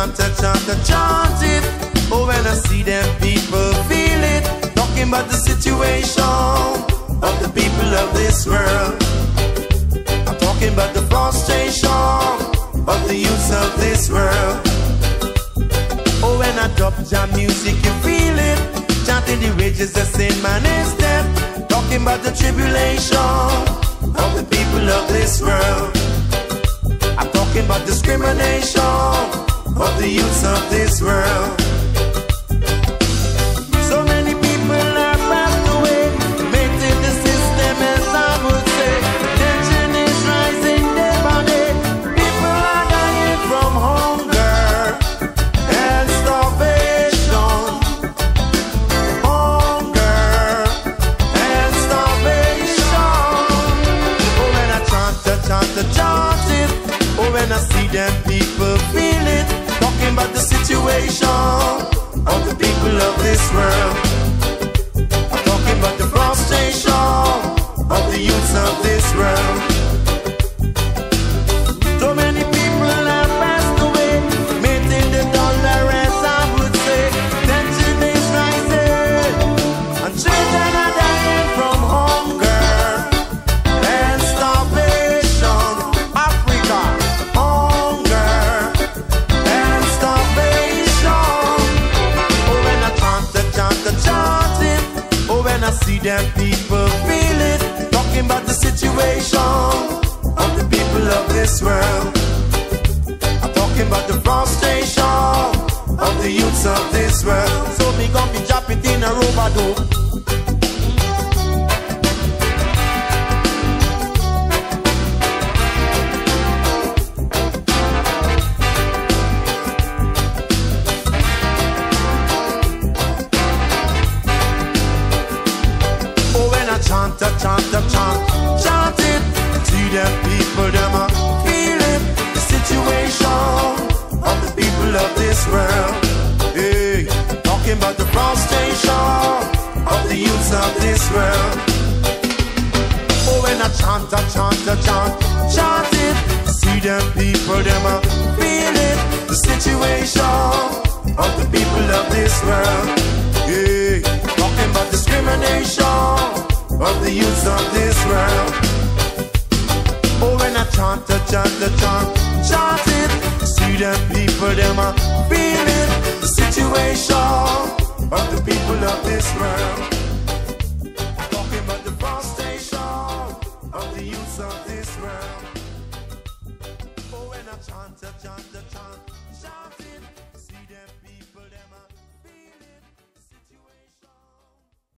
chant, I chant, chant it. Oh, when I see them people feel it. Talking about the situation of the people of this world. I'm talking about the frustration of the youth of this world. Oh, when I drop jam music, you feel it. Chanting the wages that's in my step. Talking about the tribulation of the people of this world. I'm talking about discrimination the youth of this world. So many people are passed away, the system as I would say. Tension is rising day by day. People are dying from hunger and starvation. Hunger and starvation. Oh, when I chant, I chant, I chant it. Oh, when I see them people feel it. About the situation of the people of this world. Them people feel it. Talking about the situation of the people of this world. I'm talking about the frustration of the youths of this world. So me gonna be drop it in a rubber of this world. Hey, talking about the frustration of the youths of this world. Oh, when I chant, I chant, I chant, chant it. See them people, them a feel it. The situation of the people of this world. Yeah, talking about discrimination of the youths of this world. Oh, when I chant, I chant, I chant, chant it them people, them a feeling the situation of the people of this world. Talking the frustration of the youth of this world. Oh, when I chant, I chant, I chant, chant.